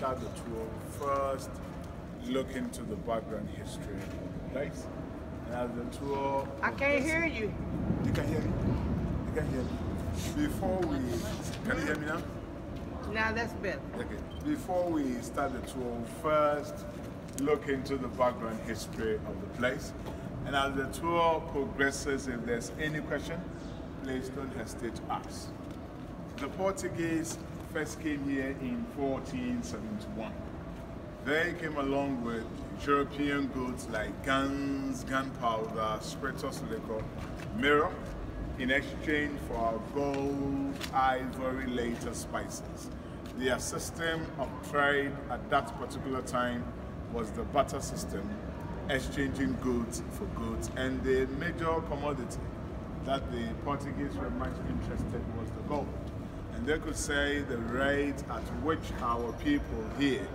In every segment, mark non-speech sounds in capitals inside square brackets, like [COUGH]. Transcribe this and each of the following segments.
start the tour, first look into the background history of the place. And as the tour. I can't hear you. You can hear me? You can hear me? Before we. Can you hear me now? Now that's better. Okay. Before we start the tour, first look into the background history of the place. And as the tour progresses, if there's any question, please don't hesitate to ask. The Portuguese first came here in 1471. They came along with European goods like guns, gunpowder, spirituous liquor, mirror, in exchange for gold, ivory, later spices. Their system of trade at that particular time was the barter system, exchanging goods for goods. And the major commodity that the Portuguese were much interested was the gold. And they could say the rate at which our people here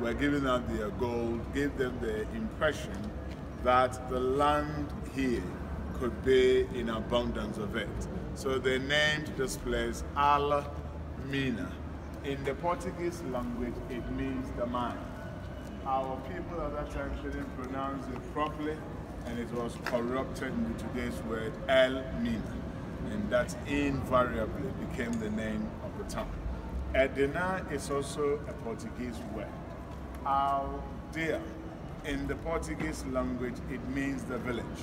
were giving out their gold gave them the impression that the land here could be in abundance of it. So they named this place Al Mina. In the Portuguese language, it means the mine. Our people at that time couldn't pronounce it properly, and it was corrupted into today's word El Mina. And that invariably became the name of the town. Edina is also a Portuguese word. Aldea, in the Portuguese language, it means the village.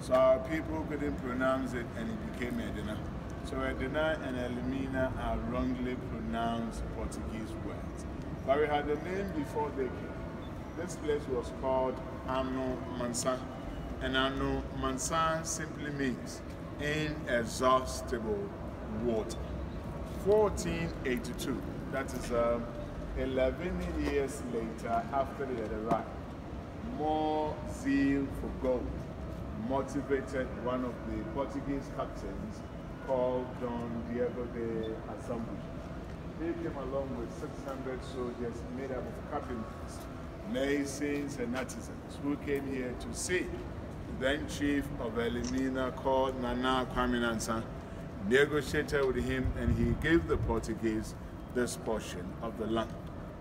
So our people couldn't pronounce it and it became Edina. So Edina and Elimina are wrongly pronounced Portuguese words. But we had a name before they came. This place was called Ano Mansa. And Ano Mansa simply means inexhaustible water. 1482, that is um, 11 years later after they had arrived, more zeal for gold motivated one of the Portuguese captains called Don Diego de Assambos. He came along with 600 soldiers made up of carpenters, masons, and artisans who came here to see then chief of Elimina called Nana Kwame Nansa, negotiated with him, and he gave the Portuguese this portion of the land.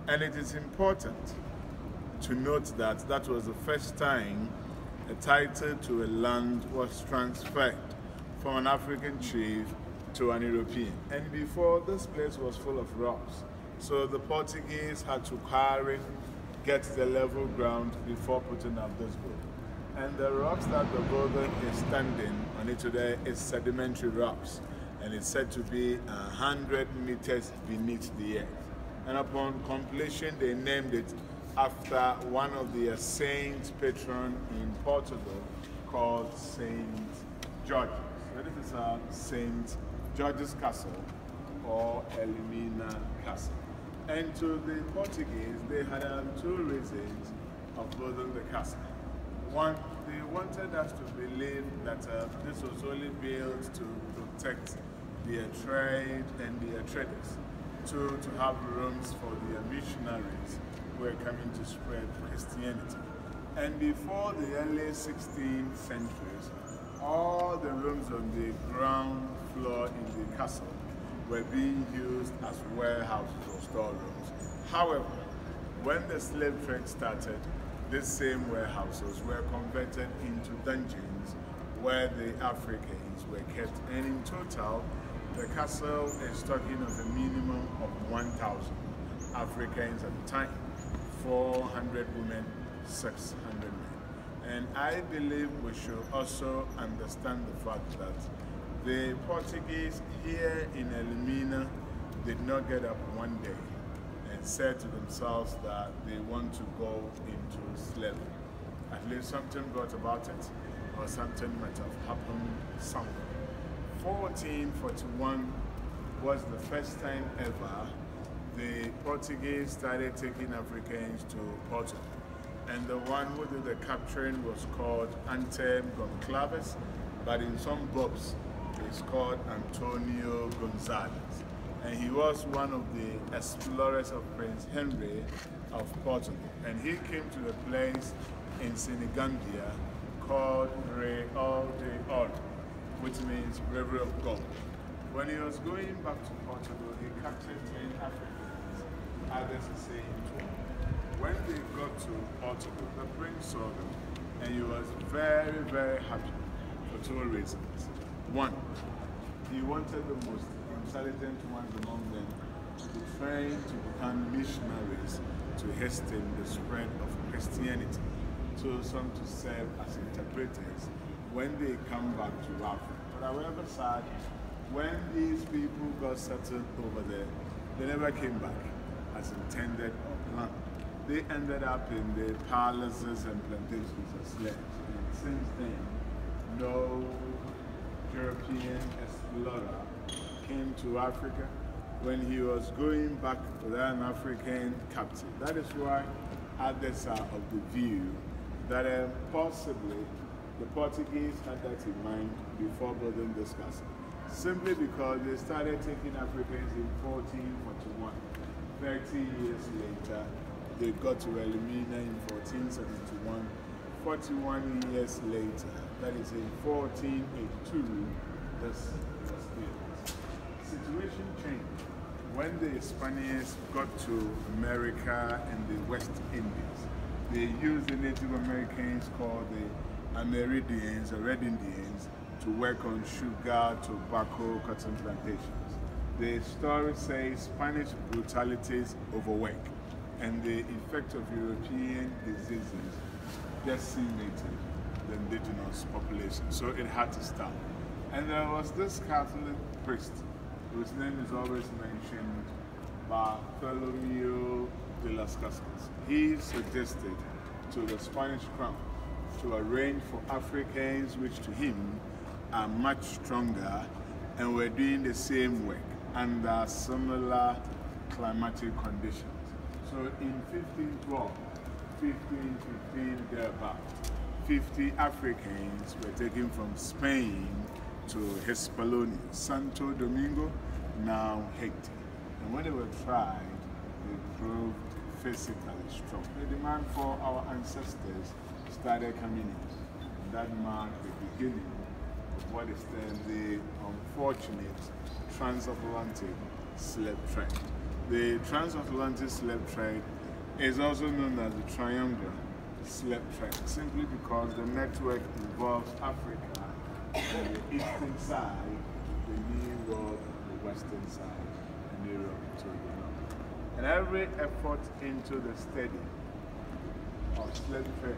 And it is important to note that that was the first time a title to a land was transferred from an African chief to an European. And before, this place was full of rocks. So the Portuguese had to carry, get the level ground before putting up this boat. And the rocks that the building is standing on it today is sedimentary rocks. And it's said to be 100 meters beneath the earth. And upon completion, they named it after one of the saints patron in Portugal called Saint George's. So this is a Saint George's Castle or Elimina Castle. And to the Portuguese, they had um, two reasons of building the castle. One, wanted us to believe that uh, this was only built to protect their trade and their traders. Two, to have rooms for their missionaries who were coming to spread Christianity. And before the early 16th centuries, all the rooms on the ground floor in the castle were being used as warehouses or storerooms. However, when the slave trade started, these same warehouses were converted into dungeons where the Africans were kept. And in total, the castle is talking of a minimum of 1,000 Africans at the time. 400 women, 600 men. And I believe we should also understand the fact that the Portuguese here in Elimina did not get up one day said to themselves that they want to go into slavery. At least something brought about it, or something might have happened somewhere. 1441 was the first time ever the Portuguese started taking Africans to Portugal. And the one who did the capturing was called Ante Goncalves, but in some books it's called Antonio Gonzalez. And he was one of the explorers of Prince Henry of Portugal. And he came to a place in Senegambia called Rio de Oro, which means River of Gold. When he was going back to Portugal, he captured 10 Africans others saying too. When they got to Portugal, the prince saw them and he was very, very happy for two reasons. One, he wanted the most intelligent ones among them to train to become missionaries to hasten the spread of Christianity. So some to serve as interpreters when they come back to Africa. But however sad, when these people got settled over there, they never came back as intended or planned. They ended up in the palaces and plantations as slaves. And since then, no European explorer came to Africa when he was going back with an African captive. That is why others are of the view that uh, possibly the Portuguese had that in mind before building this castle. Simply because they started taking Africans in 1441. 30 years later, they got to Elmina in 1471. 41 years later, that is in 1482, this was built. Situation changed when the Spaniards got to America and the West Indies. They used the Native Americans called the Amerindians or Red Indians to work on sugar, tobacco, cotton plantations. The story says Spanish brutalities overwork and the effect of European diseases decimated the indigenous population. So it had to stop. And there was this Catholic priest whose name is always mentioned, by Bartholomew de las Casas. He suggested to the Spanish crown to arrange for Africans, which to him are much stronger and were doing the same work under similar climatic conditions. So in 1512, 1515 thereabout, 50 Africans were taken from Spain to Hispaniola, Santo Domingo, now Haiti. And when they were tried, they proved physically strong. The demand for our ancestors started coming in. And that marked the beginning of what is then the unfortunate transatlantic slave trade. The transatlantic slave trade is also known as the triangular slave trade, simply because the network involves Africa eastern side, the New World the western side, and Europe to the north. And every effort into the study of slave trade,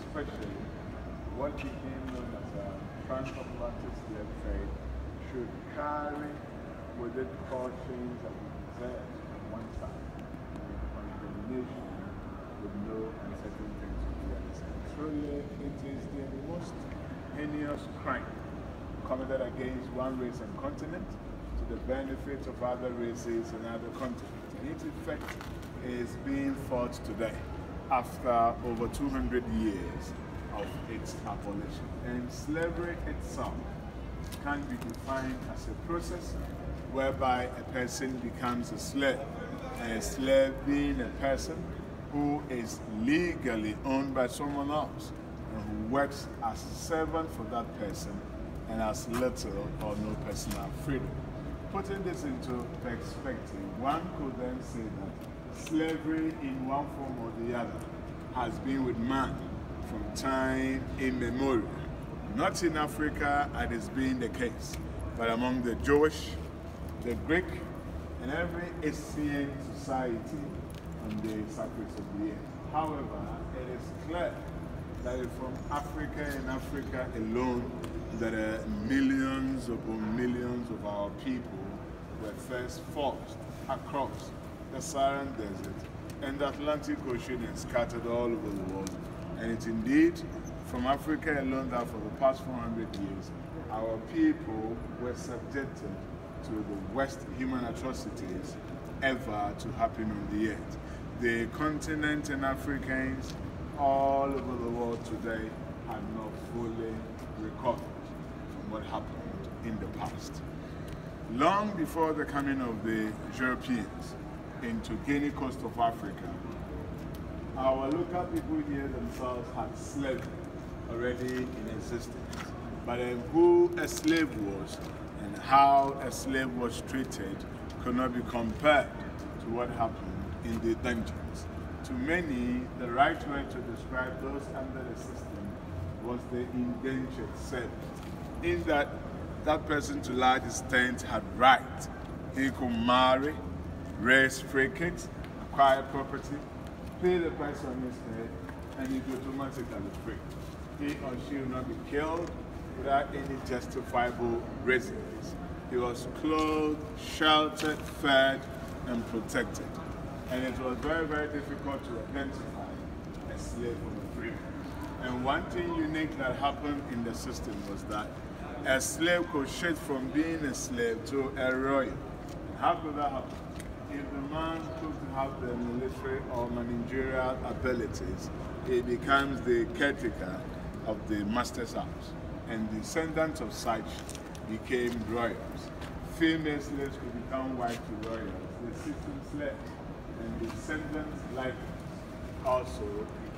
especially what became known as a transatlantic slave trade, should carry with it cautions and reserves on one side, and condemnation with no uncertain things the other side. Truly, it is the most heinous crime committed against one race and continent to the benefit of other races and other continents. And its effect is being fought today after over 200 years of its abolition. And slavery itself can be defined as a process whereby a person becomes a slave. A slave being a person who is legally owned by someone else and who works as servant for that person and has little or no personal freedom. Putting this into perspective, one could then say that slavery in one form or the other has been with man from time immemorial. Not in Africa as is being the case, but among the Jewish, the Greek, and every Asian society on the surface of the earth. However, it is clear that from Africa and Africa alone, that uh, millions upon millions of our people were first forced across the Saharan Desert and the Atlantic Ocean and scattered all over the world. And it's indeed from Africa alone that for the past 400 years, our people were subjected to the worst human atrocities ever to happen on the earth. The continent and Africans all over the world today have not fully recovered from what happened in the past. Long before the coming of the Europeans into Guinea coast of Africa, our local people here themselves had slavery already in existence. But uh, who a slave was and how a slave was treated could not be compared to what happened in the dungeons. To many, the right word to describe those under the system was the indentured servant, in that that person to large extent had right. He could marry, raise free kids, acquire property, pay the price on his head, and he would automatically free. He or she will not be killed without any justifiable reasons. He was clothed, sheltered, fed, and protected. And it was very, very difficult to identify a slave from a free man. And one thing unique that happened in the system was that a slave could shift from being a slave to a royal. How could that happen? If the man could have the military or managerial abilities, he becomes the caretaker of the master's house. And descendants of such became royals. Female slaves could become wife to royals. The system slaves and descendants like also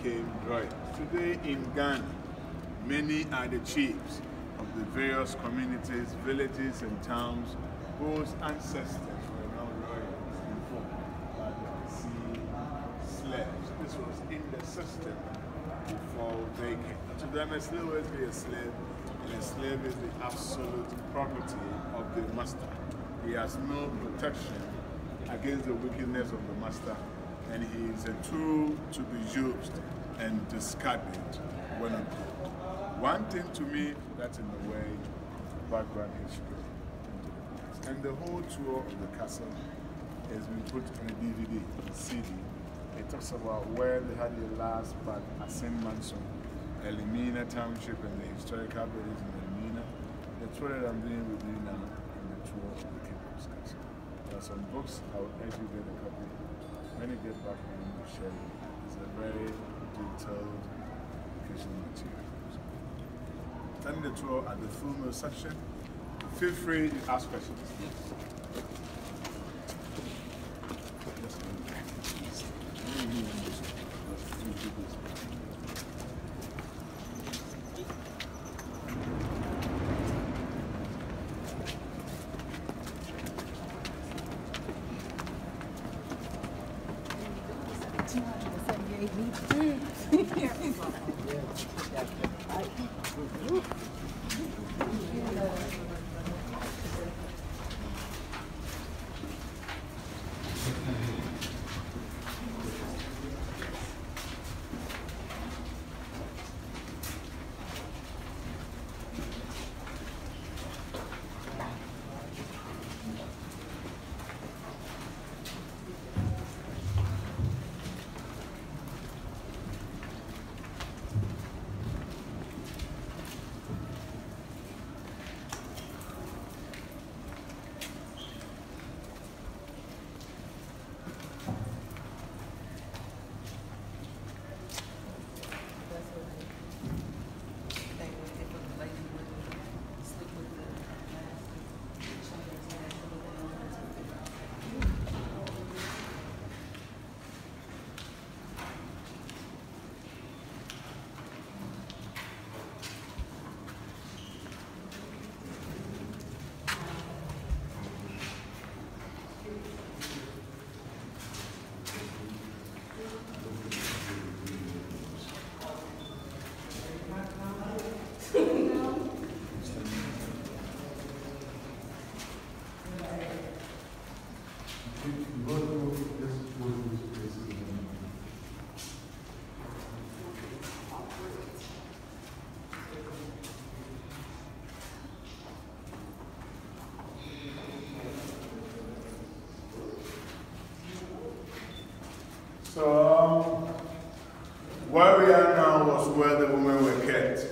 became royals. Today in Ghana, many are the chiefs of the various communities, villages, and towns whose ancestors were now royals before by the sea slaves. This was in the system before they came. To them, a slave will be a slave, and a slave is the absolute property of the master. He has no protection against the wickedness of the master, and he is a tool to be used and discarded when. One thing to me that's in the way background history And the whole tour of the castle has been put on a DVD, CD. It talks about where they had their last but Asin Manson, Elimina Township, and the historical buildings in Elimina. The tour that I'm doing with you now, and the tour of the Kingdom's Castle. There are some books, I would urge you get a copy. When you get back home, you share it. It's a very detailed educational material. Turn the tour at the full meal section. Feel free to ask questions. So, where we are now was where the women were kept.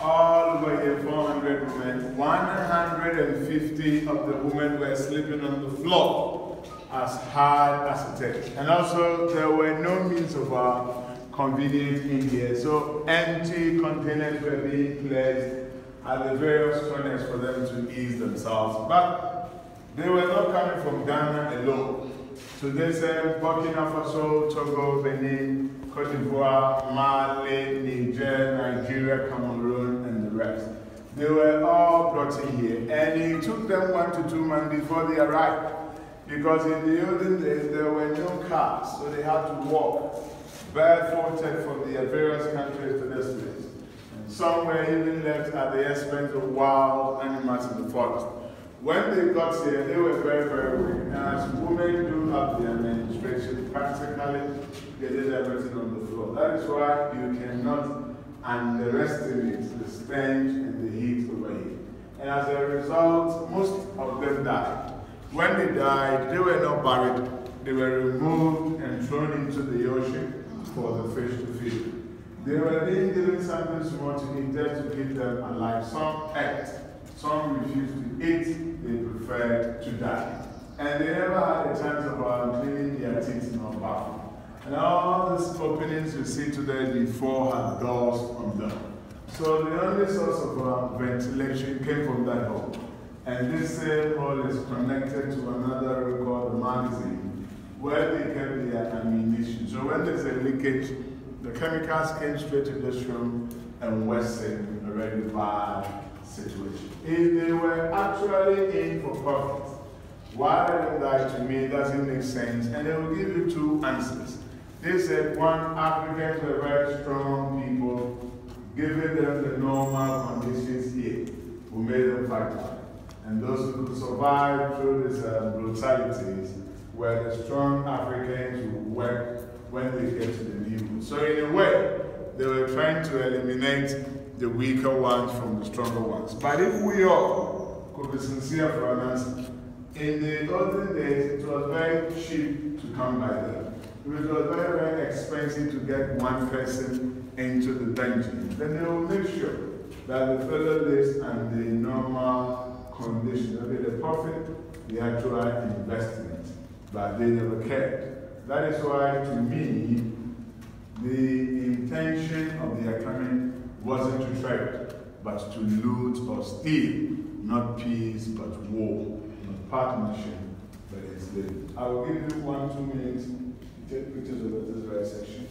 All over here, 400 women. 150 of the women were sleeping on the floor as hard as it is. And also, there were no means of uh, convenience in here. So, empty containers were being placed at the various corners for them to ease themselves. But they were not coming from Ghana alone. So they said Burkina Faso, Togo, Benin, Cote d'Ivoire, Mali, Niger, Nigeria, Cameroon, and the rest. They were all brought in here. And it took them one to two months before they arrived. Because in the olden days, there were no cars, so they had to walk barefooted from their various countries to this place. Some were even left at the expense of wild animals in the forest. When they got here, they were very, very weak. And as women do have their menstruation, practically they did everything on the floor. That is why you cannot underestimate the stench and the heat over here. And as a result, most of them died. When they died, they were not buried. They were removed and thrown into the ocean for the fish to feed. They were being given something small to eat just to keep them alive. Some ate, some refused to eat, they preferred to die. And they never had a chance of cleaning their teeth nor bathroom. And all these openings you see today before had doors on them. So the only source of uh, ventilation came from that hole. And this same hole is connected to another room called the magazine, where they kept their ammunition. So when there's a leakage, the chemicals came straight to this room and worsened a very bad situation. If they were actually in for profit, why did they to me doesn't make sense. And they will give you two answers. They said, one, Africans were very strong people, giving them the normal conditions here, who made them fight. And those who could survive through these uh, brutalities were the strong Africans who worked when they get to the new. So in a way, they were trying to eliminate the weaker ones from the stronger ones. But if we all could be sincere for an answer, in the olden days, it was very cheap to come by them. It was very, very expensive to get one person into the dungeon. Then they will make sure that the fellow lives under the normal condition. Okay, the profit, the actual investment, but they never cared. That is why, to me, the intention of the economy wasn't to trade, but to loot or steal, not peace, but war, not partnership, but enslavement. I will give you one, two minutes to take pictures of this very section.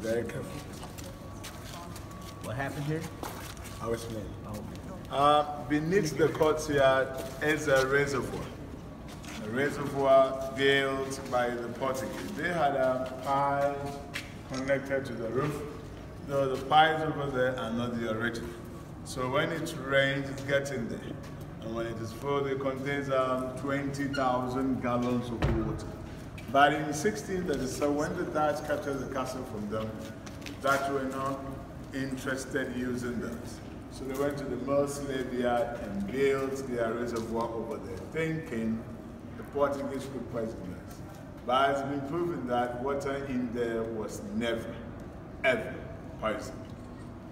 Very careful. What happened here? I was explain. Uh, beneath the courtyard is a reservoir. A reservoir built by the Portuguese. They had a pipe connected to the roof, though the pipes over there are not the original. So when it rains, it gets in there. And when it is full, it contains um, 20,000 gallons of water. But in 1637, when the Dutch captured the castle from them, the Dutch were not interested using that. So they went to the mill yard and built their reservoir over there, thinking the Portuguese could poison us. But it's been proven that water in there was never, ever poisoned.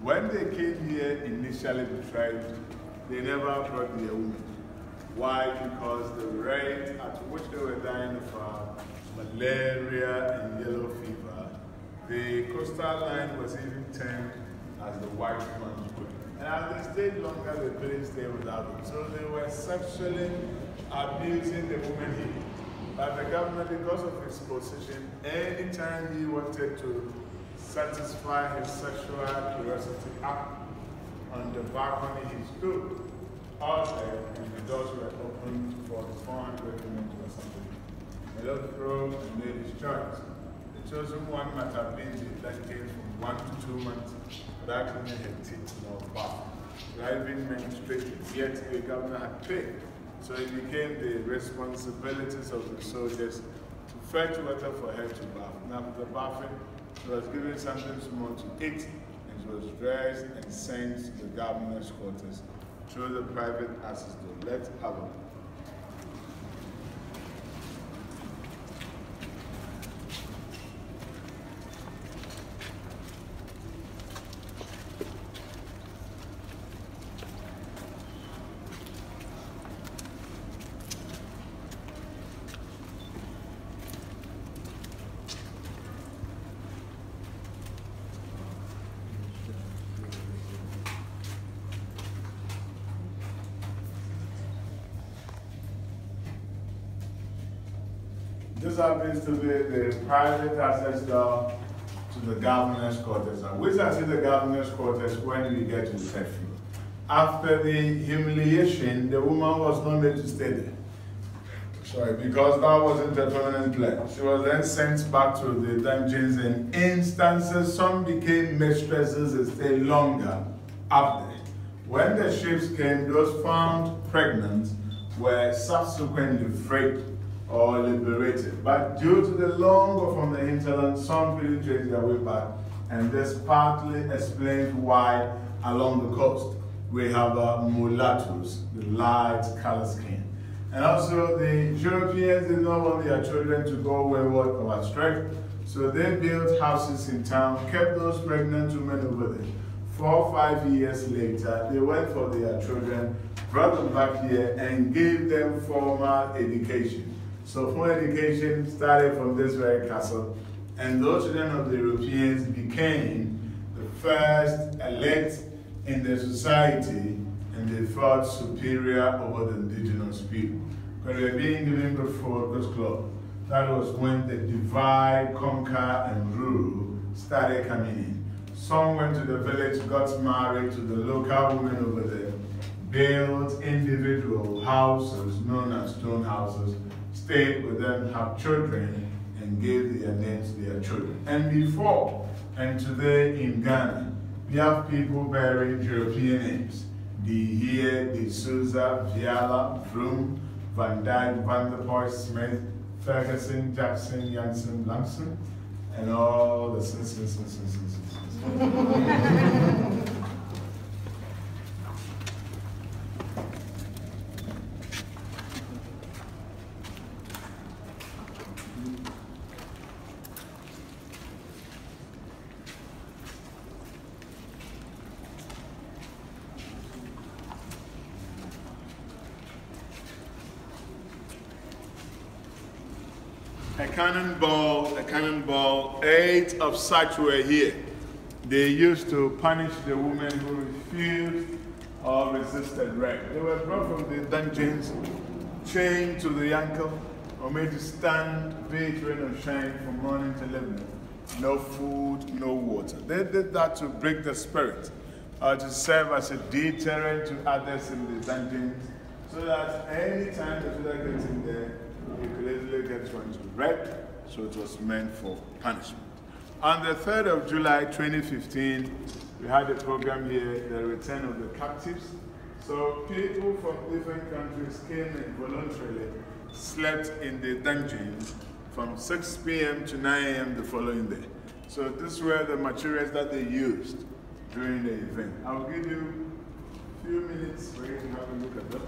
When they came here initially to try they never brought their women. Why? Because the rate at which they were dying of uh, malaria and yellow fever, the coastal line was even termed as the white man's way. And as they stayed longer, they couldn't stay without them. So they were sexually abusing the women here. But the government, because of his position, anytime he wanted to satisfy his sexual curiosity up on the balcony he stood, all there, and the doors were open for 400 women or something. Hello, through and made his choice. The chosen one might have been that came from one to two months without cleaning her teeth nor bath, driving menstruation, yet the governor had paid. So it became the responsibilities of the soldiers to fetch water for her to bath. And the bathing, she was given something small to eat, and was dressed and sent to the governor's quarters through the private access door. Let's have happens to be the private access door to the governor's quarters. And which are the governor's quarters when we get to the. After the humiliation, the woman was not made to stay there. Sorry, because that wasn't a permanent place. She was then sent back to the dungeons in instances. Some became mistresses and stayed longer there. When the ships came, those found pregnant were subsequently freed or liberated. But due to the long from the hinterland, some couldn't trace their way back. And this partly explains why along the coast we have uh, mulattoes, the light color skin. And also the Europeans did not want their children to go wayward or astray. So they built houses in town, kept those pregnant women over there. Four or five years later, they went for their children, brought them back here, and gave them formal education. So formal education started from this very castle, and those children of the Europeans became the first elect in the society, and they felt superior over the indigenous people. When they were being given before this club, that was when the divide, conquer, and rule started coming in. Some went to the village, got married to the local women over there, built individual houses known as stone houses, stayed with them, have children, and gave their names to their children. And before and today in Ghana, we have people bearing European names. De Geer, De Souza, Viala, Vroom, Van Dyke, Van der Poel, Smith, Ferguson, Jackson, Jansen, Langston, and all the sins, [LAUGHS] cannonball, a cannonball, eight of such were here. They used to punish the women who refused or resisted rape. They were brought from the dungeons, chained to the ankle, or made to stand, beat, rain or shine from morning till evening. No food, no water. They did that to break the spirit, or to serve as a deterrent to others in the dungeons, so that any time the children gets in there, so it was meant for punishment. On the 3rd of July 2015, we had a program here, the return of the captives. So people from different countries came and voluntarily slept in the dungeons from 6 p.m. to 9 a.m. the following day. So these were the materials that they used during the event. I'll give you a few minutes for you to have a look at them.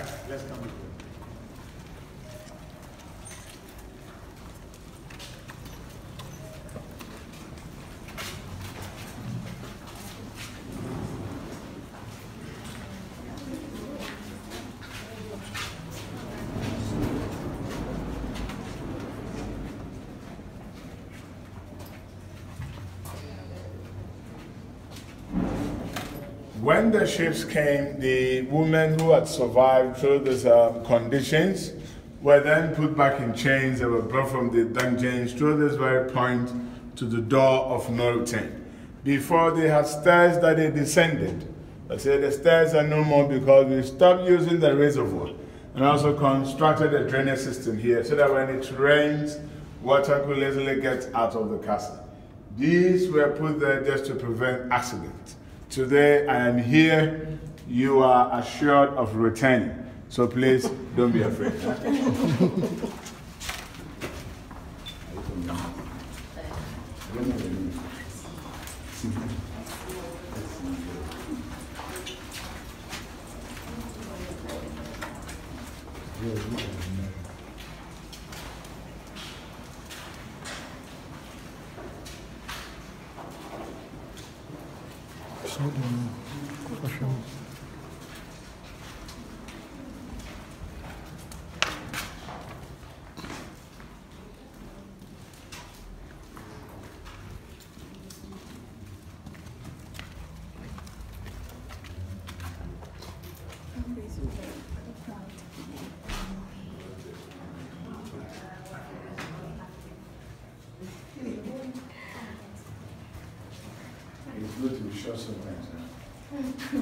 All right, let's come when the ships came, the women who had survived through these um, conditions were then put back in chains. They were brought from the dungeons to this very point to the door of no return. Before they had stairs that they descended. I said the stairs are no more because we stopped using the reservoir and also constructed a drainage system here so that when it rains, water could easily get out of the castle. These were put there just to prevent accidents. Today I am here, you are assured of returning. So please don't be afraid. [LAUGHS] It's good to be short sometimes. Huh?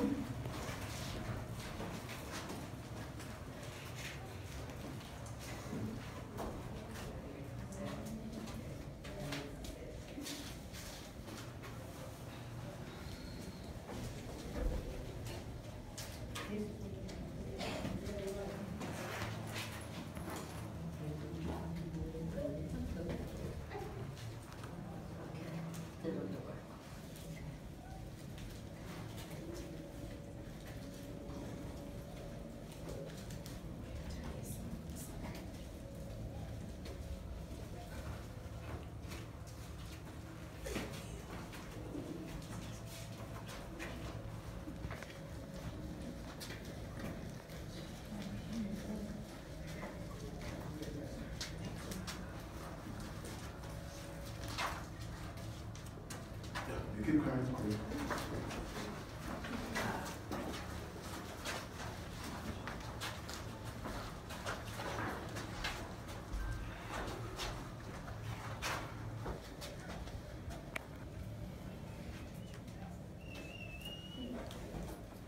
Keep quiet, please.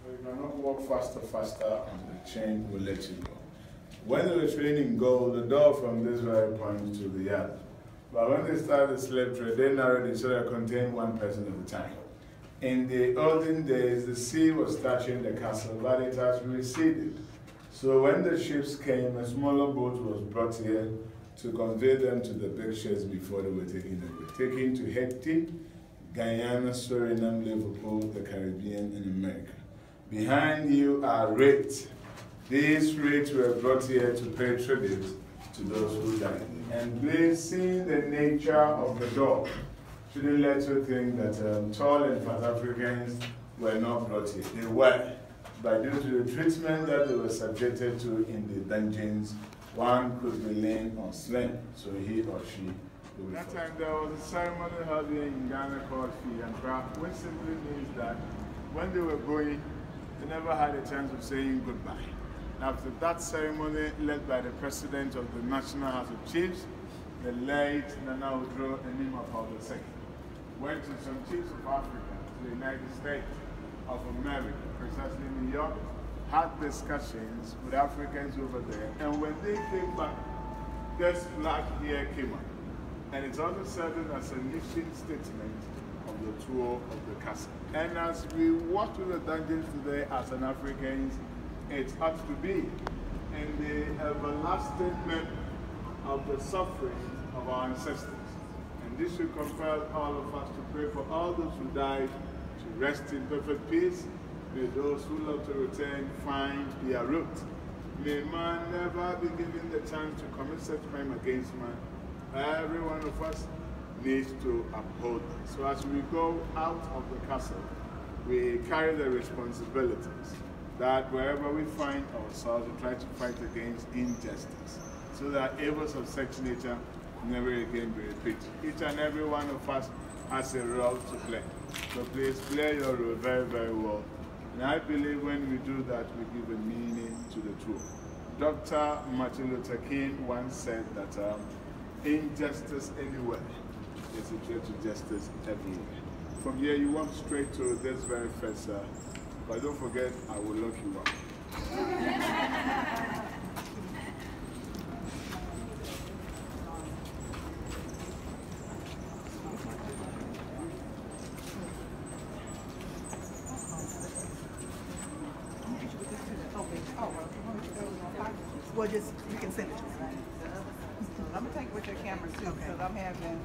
You cannot walk faster, faster, and the chain will let you go. When were training gold, the door from this very point to the yard. But when they started the slave trade, they narrowed it so that it contained one person at a time. In the olden days, the sea was touching the castle, but it has receded. So when the ships came, a smaller boat was brought here to convey them to the big ships before they were taken. Taken to Haiti, Guyana, Suriname, Liverpool, the Caribbean, and America. Behind you are rates. These rates were brought here to pay tribute to those who died. And please, seeing the nature of the dog, shouldn't let you think that um, tall and fat Africans were not brought here. They were. But due to the treatment that they were subjected to in the dungeons, one could be lean or slim, so he or she would That time there was a ceremony held here in Ghana called Fiyankra, which simply means that when they were going, they never had a chance of saying goodbye. After that ceremony, led by the president of the National House of Chiefs, the late Nana Udro Enima Paulo II, went to some chiefs of Africa, to the United States of America, precisely New York, had discussions with Africans over there, and when they came back, this flag here came up. And it's also serving as a mission statement of the tour of the castle. And as we walk through the dungeons today as an Africans, it ought to be in the everlasting memory of the suffering of our ancestors. And this should compel all of us to pray for all those who died to rest in perfect peace. May those who love to return find their root. May man never be given the chance to commit such crime against man. Every one of us needs to uphold that. So as we go out of the castle, we carry the responsibilities that wherever we find ourselves, we try to fight against injustice so that evils of such nature never again be repeated. Each and every one of us has a role to play. So please play your role very, very well And I believe when we do that, we give a meaning to the truth. Dr. Martin Luther King once said that um, injustice anywhere is equal to justice everywhere. From here, you walk straight to this very first, uh, but don't forget, I will lock you up. Well, just, you can send it to me. I'm gonna take it with your camera too, because I'm having,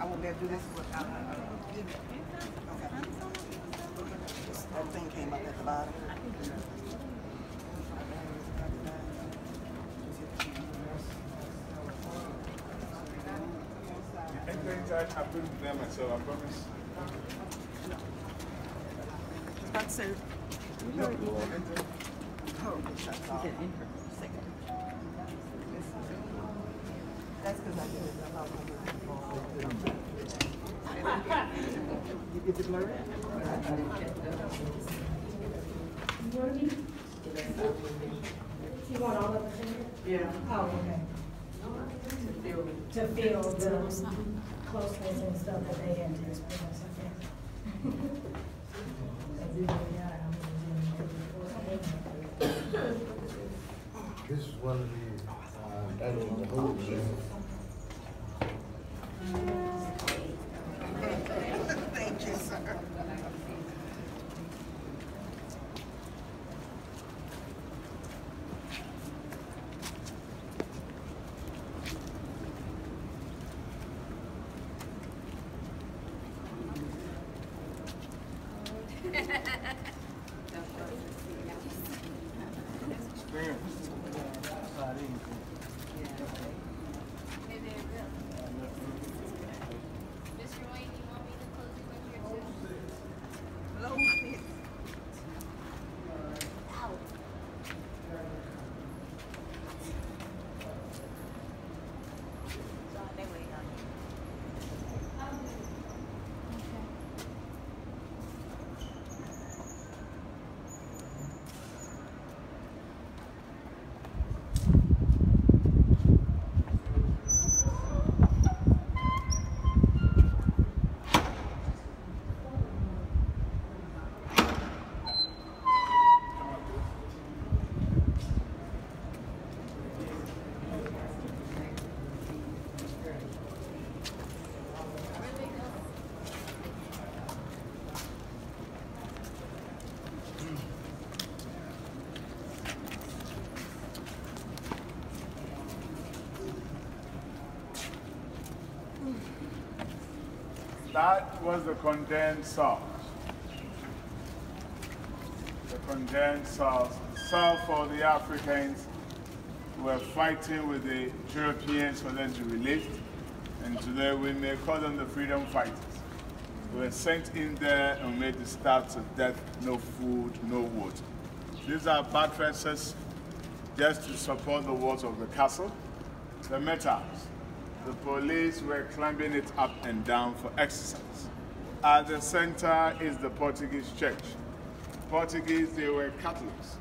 I won't be able to do this without. Okay. That thing came up at the bottom. Anything that happened to them myself, I promise. About to say, No, anything. oh, that's all. Second. That's because I did it. I'm not gonna it. You get the blur? You want all of the fingers? Yeah. Oh, okay. To feel the closeness and stuff that they had to express, okay? As if they got, I'm gonna do it. This is one of the, uh, that is the whole Thank you, sir. Yeah. [LAUGHS] That was the condensed salt. The condensed salt. Salt for the Africans who were fighting with the Europeans for them to relieve. And today we may call them the freedom fighters. They were sent in there and made the starts of death, no food, no water. These are buttresses just to support the walls of the castle. The metals. The police were climbing it up and down for exercise. At the center is the Portuguese church. Portuguese, they were Catholics.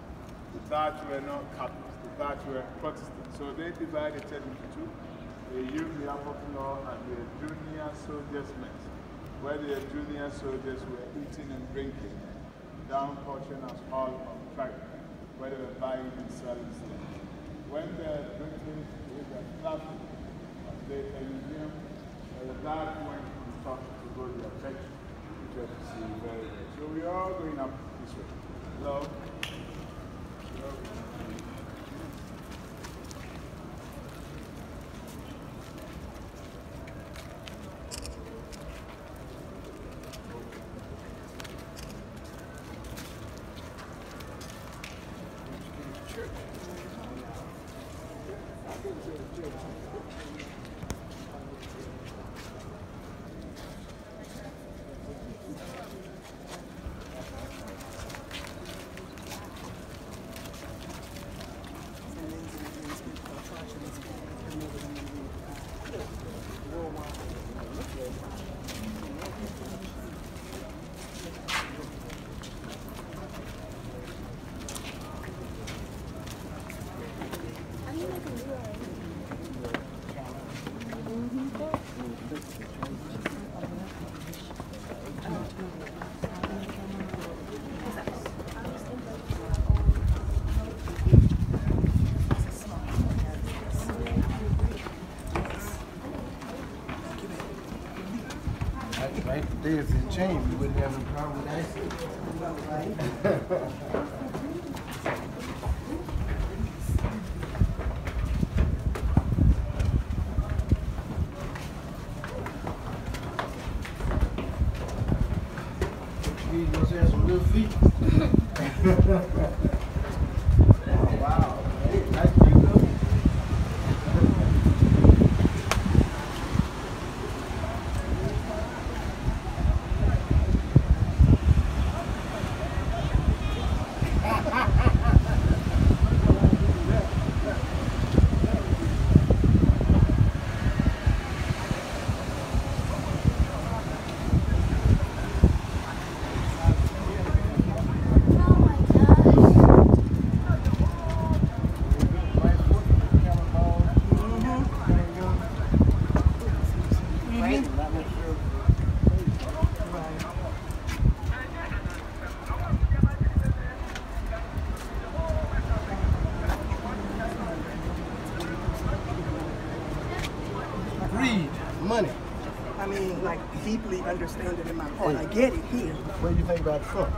The Dutch were not Catholics. The Dutch were Protestants. So they divided it into two. The youth, the upper floor, and the junior soldiers met. Where the junior soldiers were eating and drinking. Down portion as hall of factory, where they were buying and selling stuff. When drinking, they were the a museum, the dad went and stopped to go to the church, which was to see very. So we are going up this way. Hello? Hello? right? the they was we wouldn't have a problem with that. [LAUGHS] get it here. What do you think about Trump?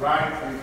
Right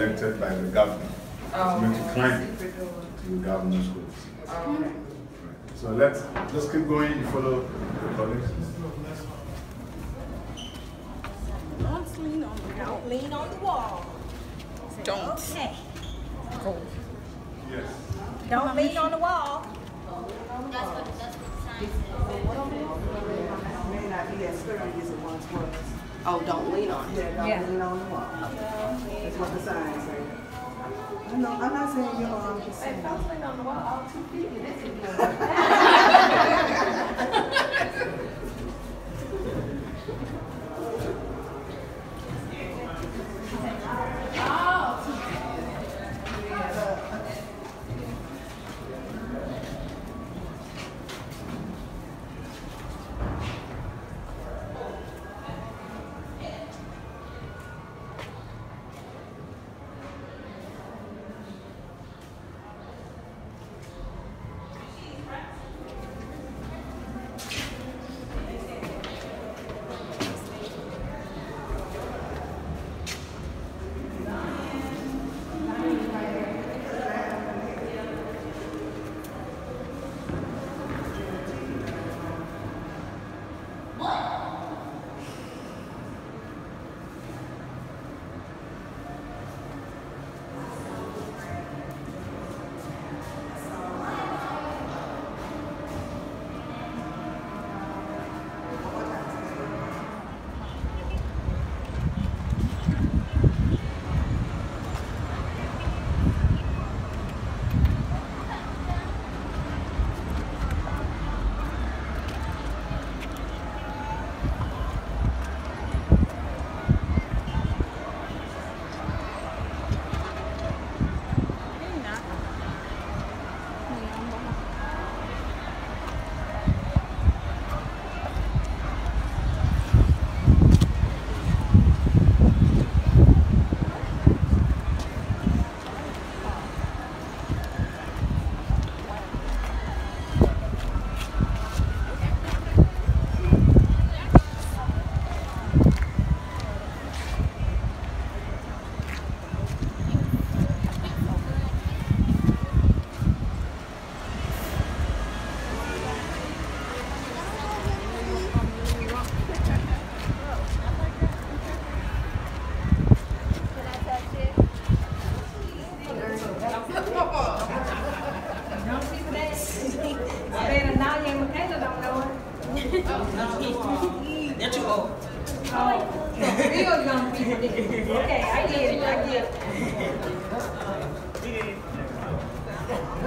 selected by the governor. Oh, it's meant to climb to the governor's school. Oh, so let's, let's keep going. You follow the colleagues. Don't lean on, don't lean on the wall. Don't. Okay. Yes. Don't lean on the wall. That's what, that's what the sign says. May not be as sturdy as it once was. Oh, don't lean on it. Yeah, Yeah. don't lean on the wall. That's what the sign says. I know, I'm not saying your arm, I'm just saying. They're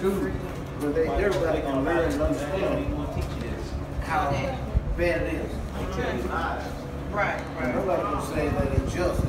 school where they, everybody can learn and understand how bad it is. Right, right. Nobody can say that it's just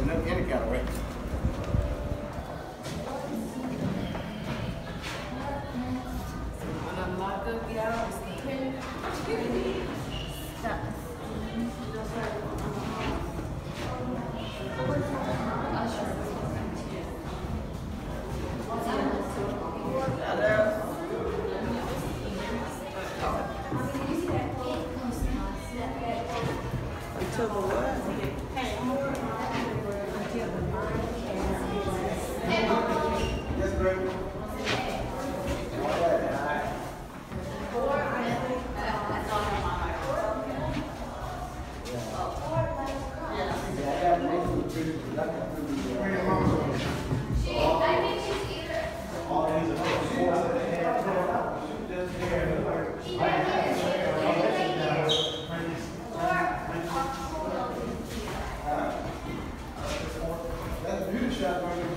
that money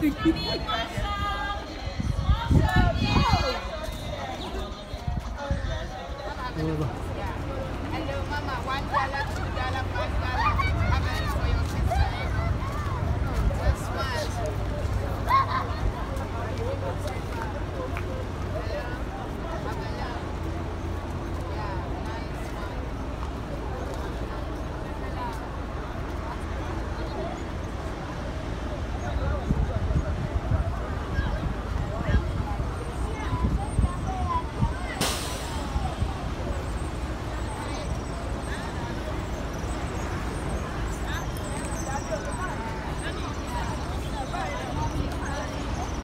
Gracias.